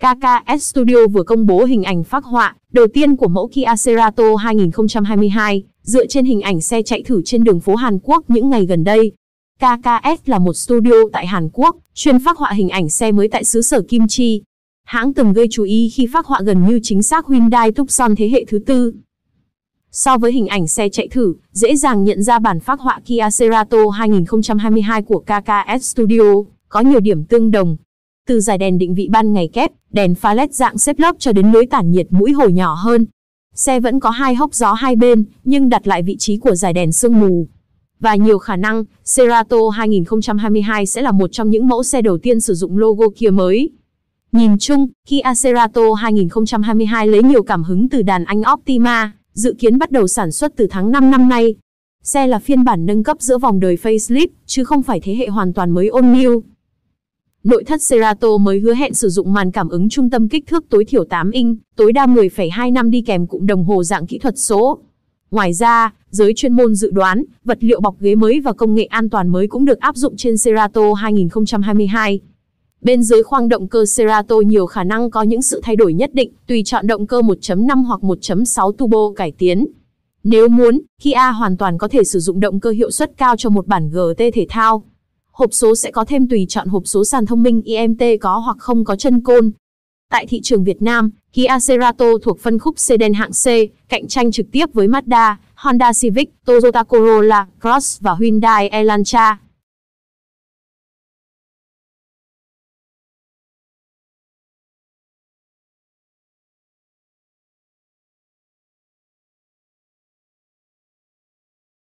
KKS Studio vừa công bố hình ảnh phác họa đầu tiên của mẫu Kia Cerato 2022, dựa trên hình ảnh xe chạy thử trên đường phố Hàn Quốc những ngày gần đây. KKS là một studio tại Hàn Quốc, chuyên phác họa hình ảnh xe mới tại xứ sở Kim Chi. Hãng từng gây chú ý khi phác họa gần như chính xác Hyundai Tucson thế hệ thứ tư. So với hình ảnh xe chạy thử, dễ dàng nhận ra bản phác họa Kia Cerato 2022 của KKS Studio, có nhiều điểm tương đồng. Từ giải đèn định vị ban ngày kép, đèn pha led dạng xếp lớp cho đến lưới tản nhiệt mũi hồi nhỏ hơn. Xe vẫn có hai hốc gió hai bên, nhưng đặt lại vị trí của giải đèn sương mù. Và nhiều khả năng, Cerato 2022 sẽ là một trong những mẫu xe đầu tiên sử dụng logo Kia mới. Nhìn chung, Kia Cerato 2022 lấy nhiều cảm hứng từ đàn anh Optima, dự kiến bắt đầu sản xuất từ tháng 5 năm nay. Xe là phiên bản nâng cấp giữa vòng đời facelift, chứ không phải thế hệ hoàn toàn mới all new. Nội thất Cerato mới hứa hẹn sử dụng màn cảm ứng trung tâm kích thước tối thiểu 8 inch, tối đa 10,2 năm đi kèm cụm đồng hồ dạng kỹ thuật số. Ngoài ra, giới chuyên môn dự đoán, vật liệu bọc ghế mới và công nghệ an toàn mới cũng được áp dụng trên Cerato 2022. Bên dưới khoang động cơ Cerato nhiều khả năng có những sự thay đổi nhất định, tùy chọn động cơ 1.5 hoặc 1.6 turbo cải tiến. Nếu muốn, Kia hoàn toàn có thể sử dụng động cơ hiệu suất cao cho một bản GT thể thao. Hộp số sẽ có thêm tùy chọn hộp số sàn thông minh IMT có hoặc không có chân côn. Tại thị trường Việt Nam, Kia Cerato thuộc phân khúc sedan hạng C, cạnh tranh trực tiếp với Mazda, Honda Civic, Toyota Corolla, Cross và Hyundai Elantra.